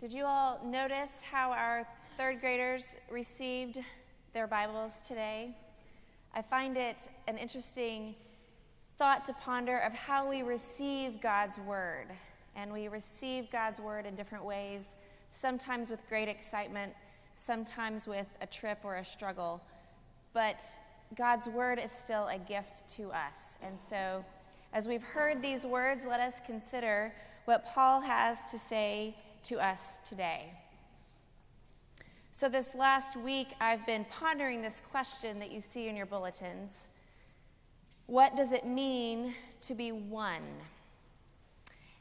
Did you all notice how our third graders received their Bibles today? I find it an interesting thought to ponder of how we receive God's Word. And we receive God's Word in different ways, sometimes with great excitement, sometimes with a trip or a struggle. But God's Word is still a gift to us. And so, as we've heard these words, let us consider what Paul has to say to us today. So, this last week, I've been pondering this question that you see in your bulletins What does it mean to be one?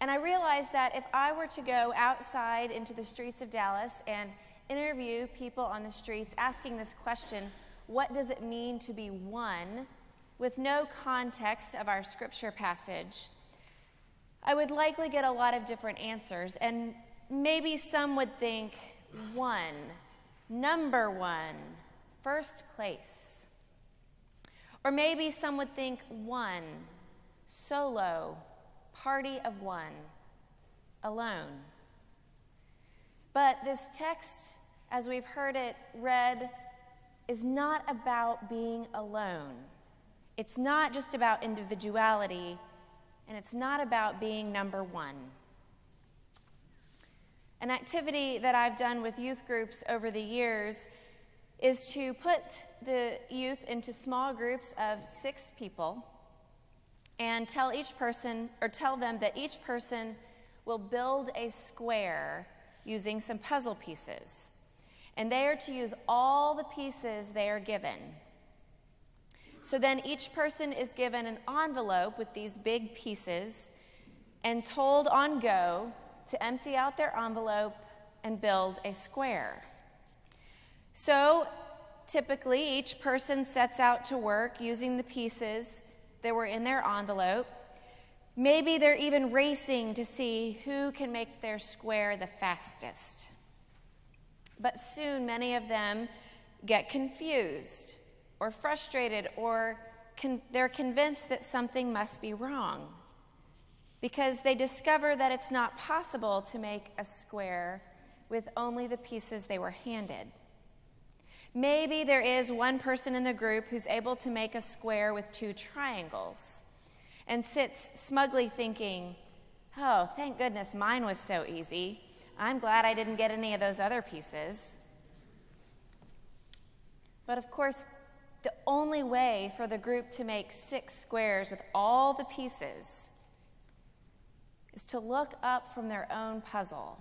And I realized that if I were to go outside into the streets of Dallas and interview people on the streets asking this question, What does it mean to be one? with no context of our scripture passage, I would likely get a lot of different answers. And maybe some would think one, number one, first place. Or maybe some would think one, solo, party of one, alone. But this text, as we've heard it read, is not about being alone. It's not just about individuality, and it's not about being number one. An activity that I've done with youth groups over the years is to put the youth into small groups of six people and tell each person, or tell them that each person will build a square using some puzzle pieces. And they are to use all the pieces they are given. So then each person is given an envelope with these big pieces and told on go to empty out their envelope and build a square. So typically, each person sets out to work using the pieces that were in their envelope. Maybe they're even racing to see who can make their square the fastest. But soon, many of them get confused or frustrated or con- they're convinced that something must be wrong because they discover that it's not possible to make a square with only the pieces they were handed. Maybe there is one person in the group who's able to make a square with two triangles and sits smugly thinking, oh, thank goodness mine was so easy. I'm glad I didn't get any of those other pieces. But of course, the only way for the group to make six squares with all the pieces is to look up from their own puzzle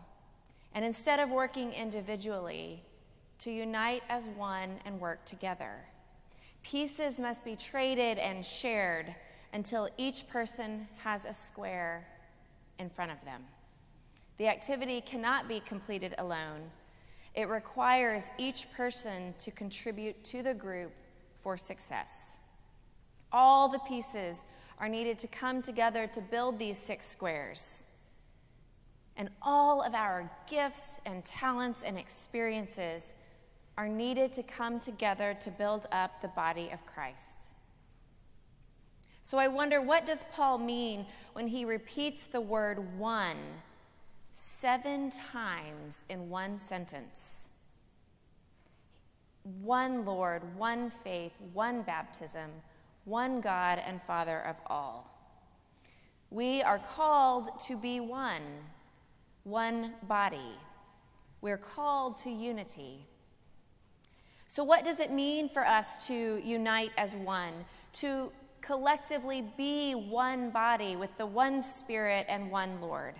and instead of working individually, to unite as one and work together. Pieces must be traded and shared until each person has a square in front of them. The activity cannot be completed alone. It requires each person to contribute to the group for success. All the pieces are needed to come together to build these six squares. And all of our gifts and talents and experiences are needed to come together to build up the body of Christ. So I wonder what does Paul mean when he repeats the word one seven times in one sentence? one Lord, one faith, one baptism, one God and Father of all. We are called to be one, one body. We're called to unity. So, what does it mean for us to unite as one, to collectively be one body with the one Spirit and one Lord?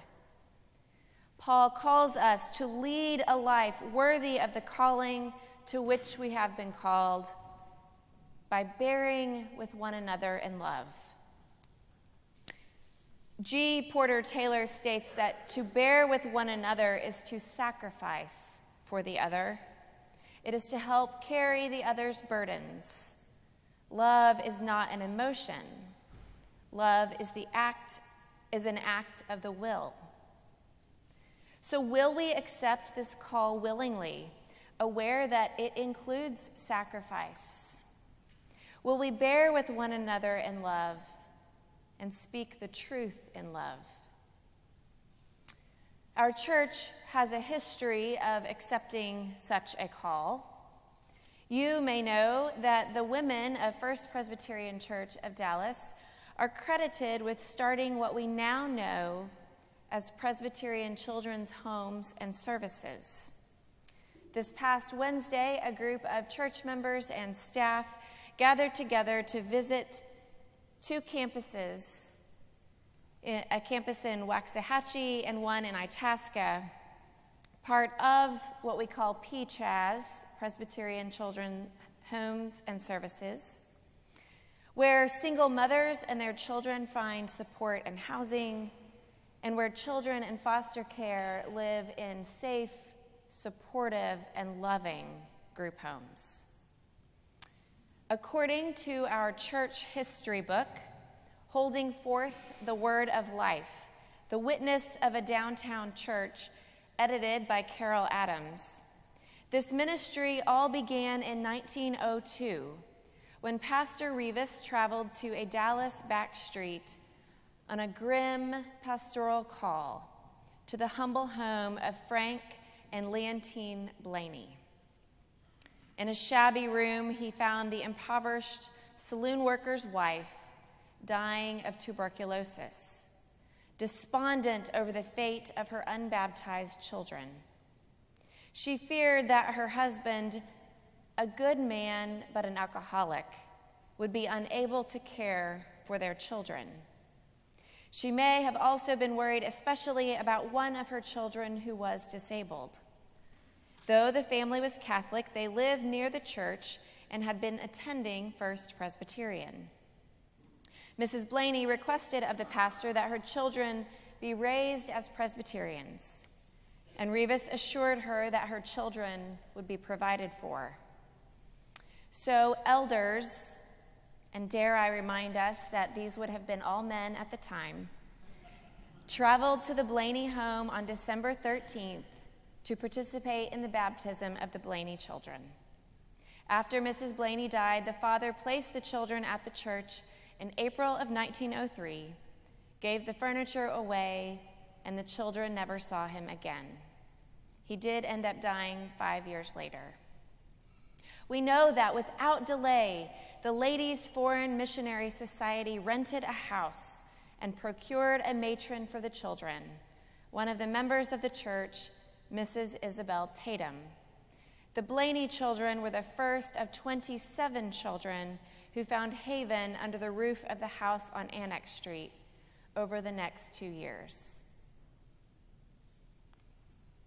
Paul calls us to lead a life worthy of the calling to which we have been called by bearing with one another in love. G. Porter Taylor states that to bear with one another is to sacrifice for the other. It is to help carry the other's burdens. Love is not an emotion. Love is the act is an act of the will. So will we accept this call willingly aware that it includes sacrifice? Will we bear with one another in love and speak the truth in love? Our church has a history of accepting such a call. You may know that the women of First Presbyterian Church of Dallas are credited with starting what we now know as Presbyterian Children's Homes and Services. This past Wednesday, a group of church members and staff gathered together to visit two campuses a campus in Waxahachie and one in Itasca, part of what we call PCHAS, Presbyterian Children Homes and Services, where single mothers and their children find support and housing, and where children in foster care live in safe, supportive, and loving group homes. According to our church history book, Holding Forth the Word of Life, the witness of a downtown church, edited by Carol Adams. This ministry all began in 1902 when Pastor Rivas traveled to a Dallas back street on a grim pastoral call to the humble home of Frank and Leontine Blaney. In a shabby room, he found the impoverished saloon worker's wife dying of tuberculosis, despondent over the fate of her unbaptized children. She feared that her husband, a good man but an alcoholic, would be unable to care for their children. She may have also been worried, especially about one of her children who was disabled. Though the family was Catholic, they lived near the church and had been attending First Presbyterian. Mrs. Blaney requested of the pastor that her children be raised as Presbyterians, and Rivas assured her that her children would be provided for. So, elders and dare I remind us that these would have been all men at the time, traveled to the Blaney home on December 13th to participate in the baptism of the Blaney children. After Mrs. Blaney died, the father placed the children at the church in April of 1903, gave the furniture away, and the children never saw him again. He did end up dying five years later. We know that without delay, the Ladies' Foreign Missionary Society rented a house and procured a matron for the children, one of the members of the church, Mrs. Isabel Tatum. The Blaney children were the first of 27 children who found haven under the roof of the house on Annex Street over the next two years.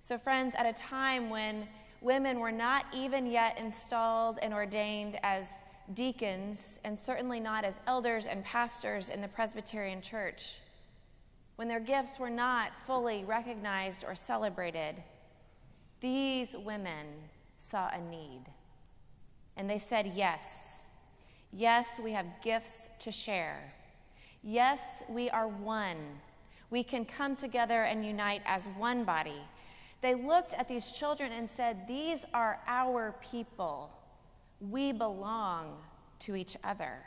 So, friends, at a time when women were not even yet installed and ordained as deacons, and certainly not as elders and pastors in the Presbyterian Church, when their gifts were not fully recognized or celebrated, these women saw a need. And they said, Yes. Yes, we have gifts to share. Yes, we are one. We can come together and unite as one body. They looked at these children and said, These are our people we belong to each other.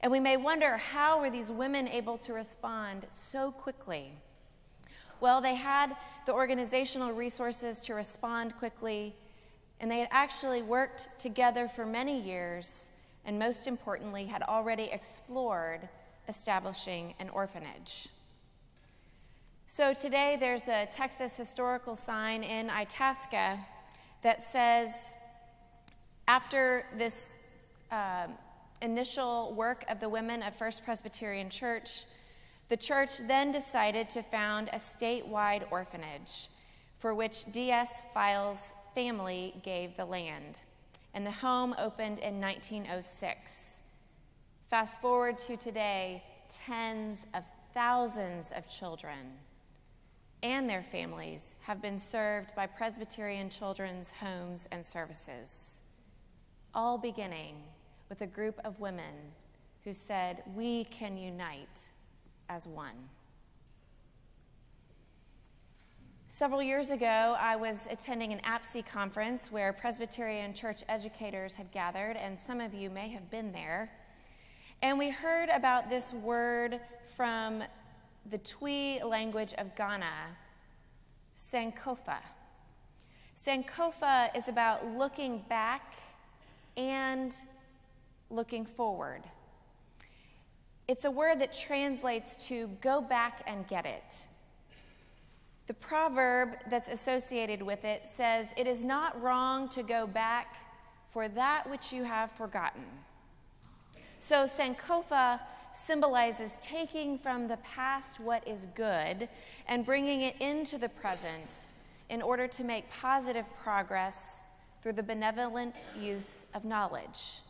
And we may wonder how were these women able to respond so quickly? Well, they had the organizational resources to respond quickly, and they had actually worked together for many years, and most importantly, had already explored establishing an orphanage. So today there's a Texas historical sign in Itasca that says, after this uh, initial work of the women of First Presbyterian Church, the church then decided to found a statewide orphanage for which D.S. Files' family gave the land. And the home opened in 1906. Fast forward to today, tens of thousands of children and their families have been served by Presbyterian Children's Homes and Services all beginning with a group of women who said, We can unite as one. Several years ago, I was attending an APCE conference where Presbyterian church educators had gathered, and some of you may have been there. And we heard about this word from the Twi language of Ghana, Sankofa. Sankofa is about looking back and looking forward. It's a word that translates to go back and get it. The proverb that's associated with it says, It is not wrong to go back for that which you have forgotten. So, Sankofa symbolizes taking from the past what is good and bringing it into the present in order to make positive progress through the benevolent use of knowledge.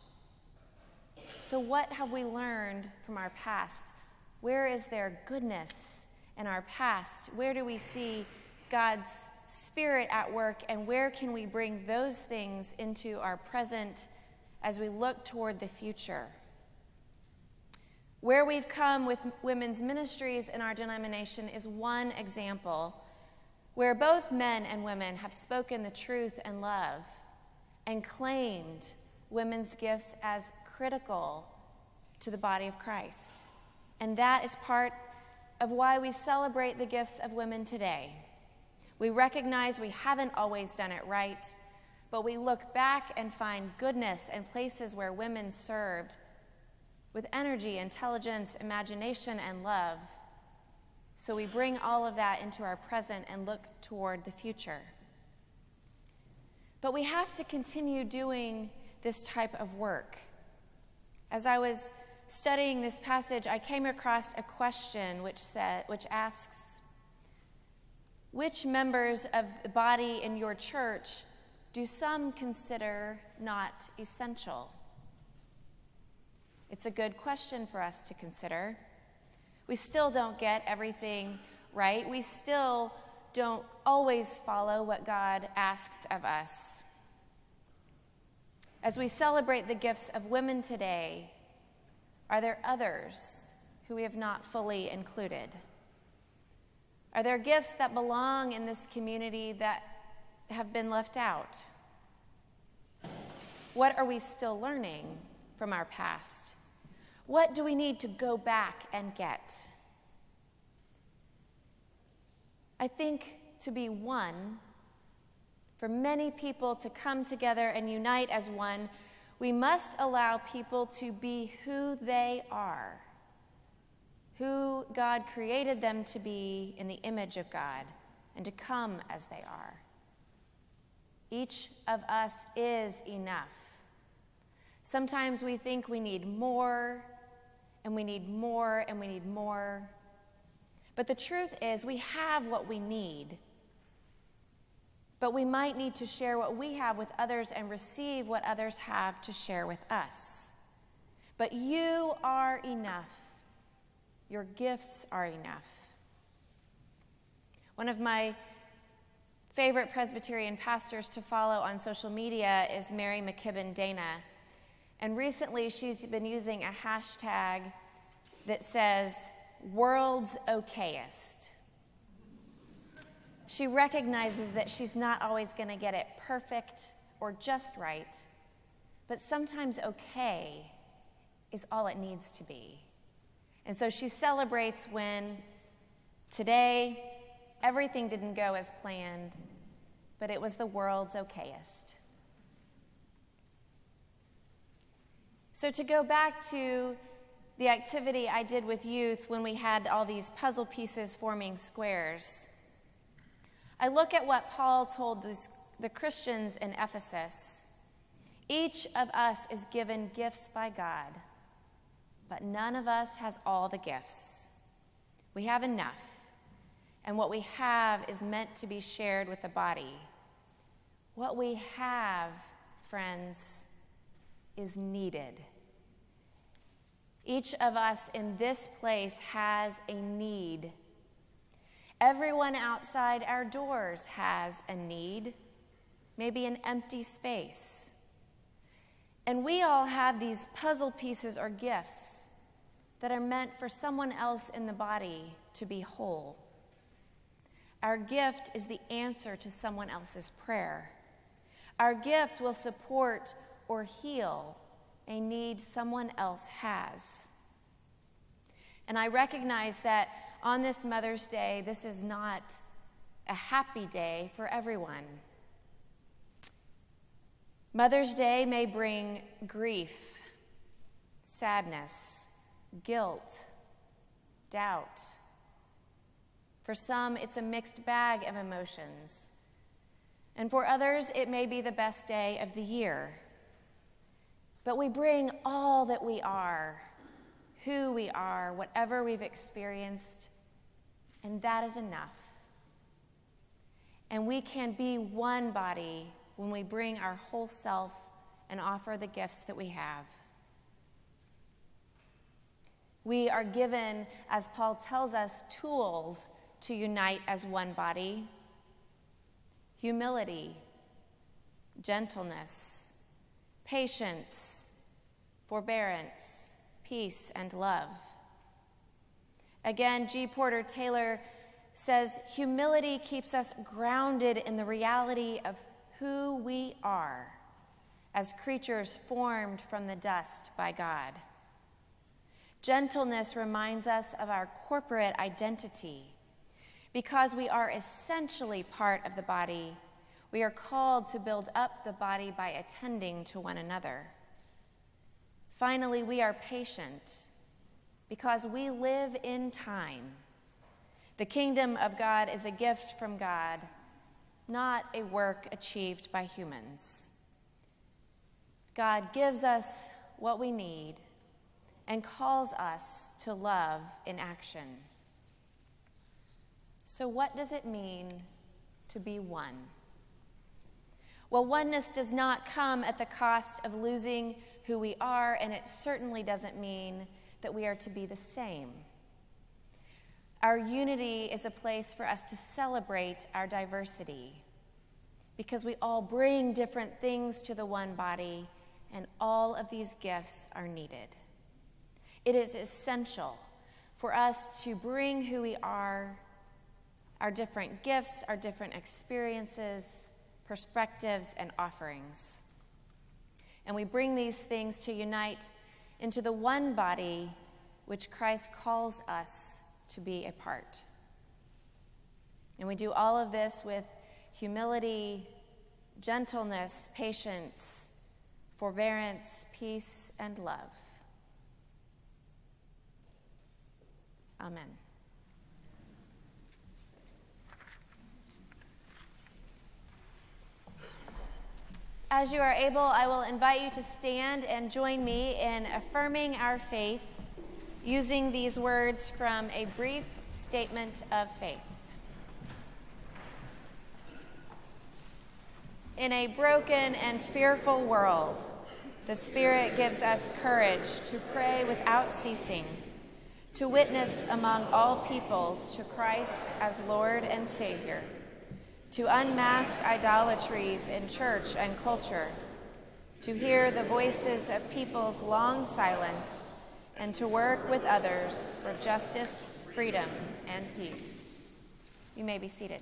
So, what have we learned from our past? Where is there goodness? in our past? Where do we see God's Spirit at work, and where can we bring those things into our present as we look toward the future? Where we've come with women's ministries in our denomination is one example where both men and women have spoken the truth and love and claimed women's gifts as critical to the body of Christ. And that is part of why we celebrate the gifts of women today. We recognize we haven't always done it right, but we look back and find goodness in places where women served with energy, intelligence, imagination, and love. So we bring all of that into our present and look toward the future. But we have to continue doing this type of work. As I was studying this passage, I came across a question which, said, which asks Which members of the body in your church do some consider not essential? It's a good question for us to consider. We still don't get everything right. We still don't always follow what God asks of us. As we celebrate the gifts of women today, are there others who we have not fully included? Are there gifts that belong in this community that have been left out? What are we still learning from our past? What do we need to go back and get? I think to be one, for many people to come together and unite as one, we must allow people to be who they are, who God created them to be in the image of God, and to come as they are. Each of us is enough. Sometimes we think we need more, and we need more, and we need more. But the truth is, we have what we need. But we might need to share what we have with others and receive what others have to share with us. But you are enough. Your gifts are enough. One of my favorite Presbyterian pastors to follow on social media is Mary McKibben Dana. And recently she's been using a hashtag that says, World's Okayest she recognizes that she's not always going to get it perfect or just right, but sometimes okay is all it needs to be. And so she celebrates when today everything didn't go as planned, but it was the world's okayest. So, to go back to the activity I did with youth when we had all these puzzle pieces forming squares. I look at what Paul told this, the Christians in Ephesus. Each of us is given gifts by God, but none of us has all the gifts. We have enough, and what we have is meant to be shared with the body. What we have, friends, is needed. Each of us in this place has a need Everyone outside our doors has a need, maybe an empty space. And we all have these puzzle pieces or gifts that are meant for someone else in the body to be whole. Our gift is the answer to someone else's prayer. Our gift will support or heal a need someone else has. And I recognize that on this Mother's Day, this is not a happy day for everyone. Mother's Day may bring grief, sadness, guilt, doubt. For some, it's a mixed bag of emotions. And for others, it may be the best day of the year. But we bring all that we are, who we are, whatever we've experienced, and that is enough. And we can be one body when we bring our whole self and offer the gifts that we have. We are given, as Paul tells us, tools to unite as one body humility, gentleness, patience, forbearance, peace, and love. Again, G. Porter Taylor says humility keeps us grounded in the reality of who we are as creatures formed from the dust by God. Gentleness reminds us of our corporate identity. Because we are essentially part of the body, we are called to build up the body by attending to one another. Finally, we are patient because we live in time. The kingdom of God is a gift from God, not a work achieved by humans. God gives us what we need and calls us to love in action. So, what does it mean to be one? Well, oneness does not come at the cost of losing who we are, and it certainly doesn't mean that we are to be the same. Our unity is a place for us to celebrate our diversity because we all bring different things to the one body, and all of these gifts are needed. It is essential for us to bring who we are, our different gifts, our different experiences, perspectives, and offerings. And we bring these things to unite into the one body which Christ calls us to be a part. And we do all of this with humility, gentleness, patience, forbearance, peace, and love. Amen. As you are able, I will invite you to stand and join me in affirming our faith using these words from a brief statement of faith. In a broken and fearful world, the Spirit gives us courage to pray without ceasing, to witness among all peoples to Christ as Lord and Savior to unmask idolatries in church and culture, to hear the voices of peoples long silenced, and to work with others for justice, freedom, and peace. You may be seated.